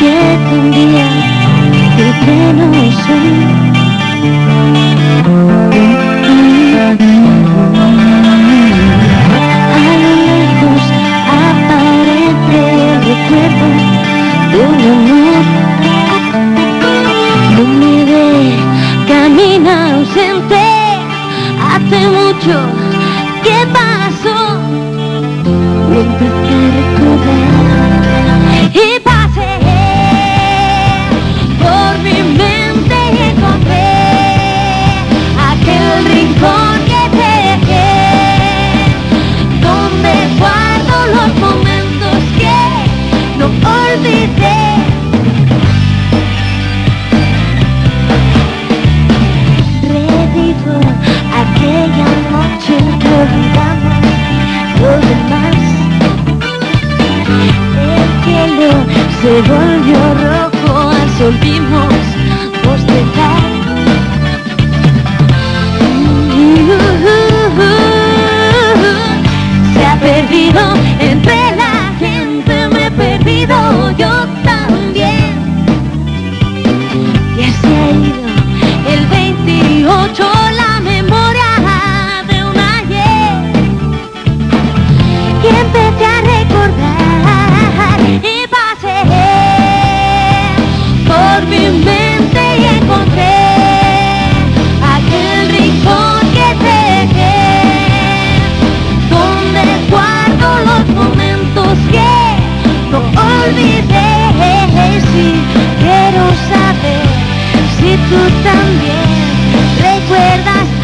que cambia el pleno sol. A lo lejos aparece el recuerdo de un amor. No me ve caminar ausente, hace mucho que pasó. born. si tú también recuerdas